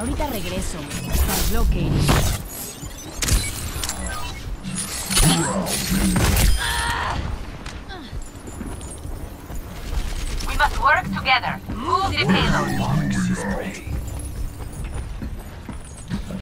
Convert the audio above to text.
Ahorita regreso. Start locating. We must work together. Move the payload.